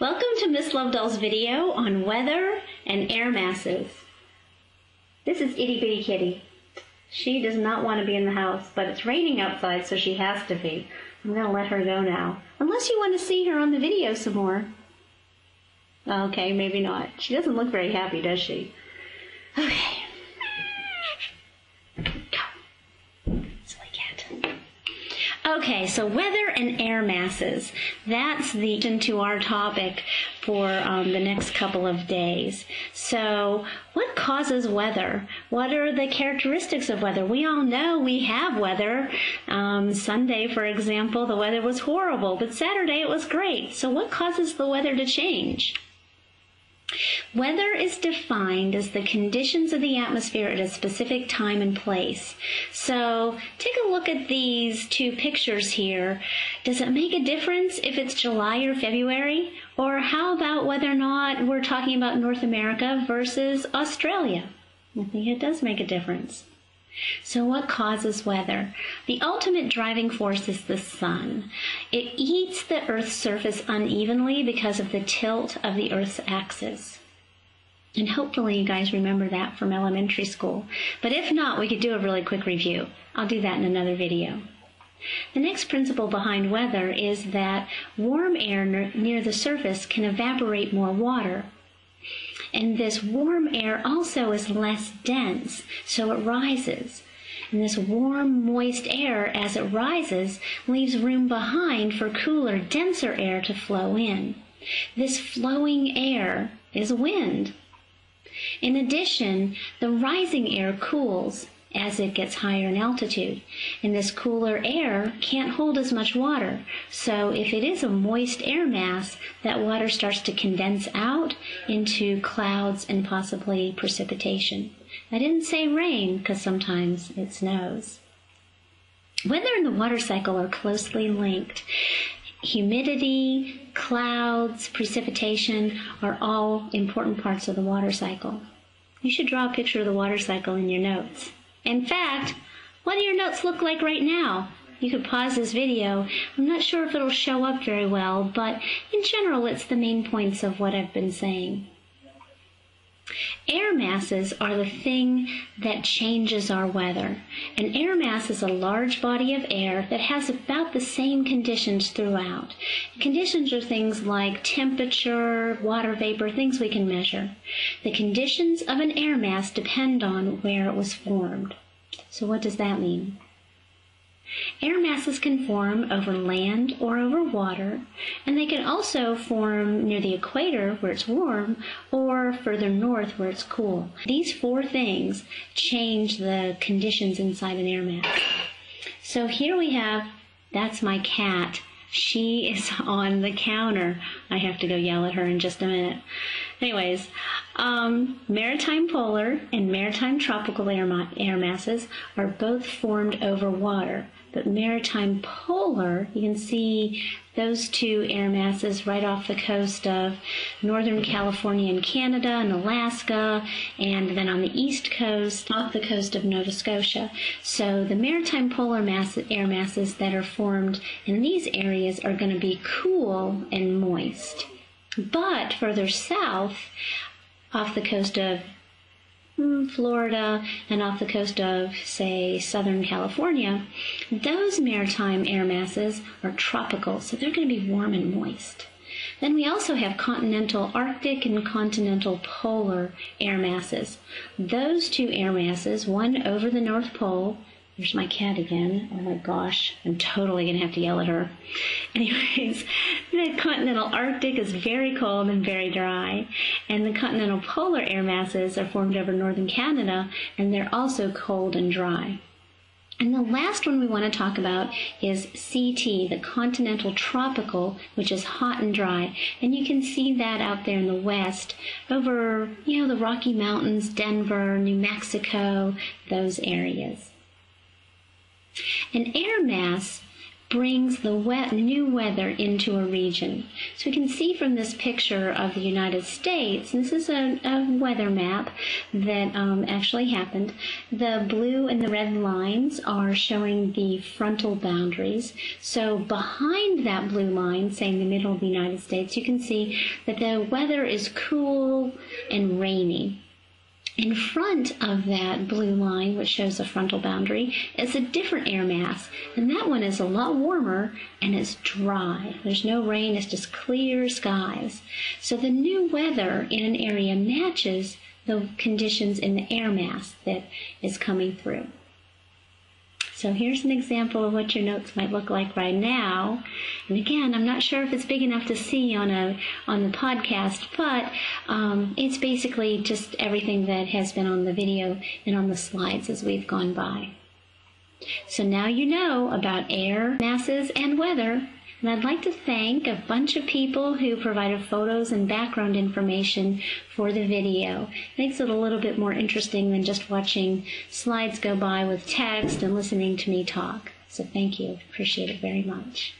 Welcome to Miss Lovedoll's video on weather and air masses. This is Itty Bitty Kitty. She does not want to be in the house, but it's raining outside, so she has to be. I'm going to let her go now. Unless you want to see her on the video some more. Okay, maybe not. She doesn't look very happy, does she? Okay. Okay, so weather and air masses. That's the into our topic for um, the next couple of days. So, what causes weather? What are the characteristics of weather? We all know we have weather. Um, Sunday, for example, the weather was horrible, but Saturday it was great. So, what causes the weather to change? Weather is defined as the conditions of the atmosphere at a specific time and place. So take a look at these two pictures here. Does it make a difference if it's July or February? Or how about whether or not we're talking about North America versus Australia? I think it does make a difference. So, what causes weather? The ultimate driving force is the sun. It eats the Earth's surface unevenly because of the tilt of the Earth's axis. And hopefully, you guys remember that from elementary school. But if not, we could do a really quick review. I'll do that in another video. The next principle behind weather is that warm air near the surface can evaporate more water. And this warm air also is less dense, so it rises. And this warm, moist air, as it rises, leaves room behind for cooler, denser air to flow in. This flowing air is wind. In addition, the rising air cools as it gets higher in altitude. And this cooler air can't hold as much water. So if it is a moist air mass, that water starts to condense out into clouds and possibly precipitation. I didn't say rain because sometimes it snows. Weather and the water cycle are closely linked. Humidity, clouds, precipitation are all important parts of the water cycle. You should draw a picture of the water cycle in your notes. In fact, what do your notes look like right now? You could pause this video. I'm not sure if it'll show up very well, but in general, it's the main points of what I've been saying. Air masses are the thing that changes our weather. An air mass is a large body of air that has about the same conditions throughout. Conditions are things like temperature, water vapor, things we can measure. The conditions of an air mass depend on where it was formed. So what does that mean? Air masses can form over land or over water, and they can also form near the equator where it's warm or further north where it's cool. These four things change the conditions inside an air mass. So here we have, that's my cat. She is on the counter. I have to go yell at her in just a minute. Anyways, um, maritime polar and maritime tropical air, ma- air masses are both formed over water. But maritime polar, you can see those two air masses right off the coast of Northern California and Canada and Alaska, and then on the east coast, off the coast of Nova Scotia. So the maritime polar mass, air masses that are formed in these areas are going to be cool and moist. But further south, off the coast of hmm, Florida and off the coast of, say, Southern California, those maritime air masses are tropical, so they're going to be warm and moist. Then we also have continental Arctic and continental polar air masses. Those two air masses, one over the North Pole there's my cat again. Oh my gosh, I'm totally gonna have to yell at her. Anyways, the continental Arctic is very cold and very dry, and the continental polar air masses are formed over northern Canada, and they're also cold and dry. And the last one we want to talk about is CT, the continental tropical, which is hot and dry. And you can see that out there in the west over, you know, the Rocky Mountains, Denver, New Mexico, those areas. An air mass brings the wet, new weather into a region. So we can see from this picture of the United States, this is a, a weather map that um, actually happened. The blue and the red lines are showing the frontal boundaries. So behind that blue line, say in the middle of the United States, you can see that the weather is cool and rainy. In front of that blue line, which shows the frontal boundary, is a different air mass, and that one is a lot warmer and it's dry. There's no rain, it's just clear skies. So the new weather in an area matches the conditions in the air mass that is coming through. So here's an example of what your notes might look like right now. And again, I'm not sure if it's big enough to see on a on the podcast, but um, it's basically just everything that has been on the video and on the slides as we've gone by. So now you know about air masses and weather. And I'd like to thank a bunch of people who provided photos and background information for the video. It makes it a little bit more interesting than just watching slides go by with text and listening to me talk. So thank you. Appreciate it very much.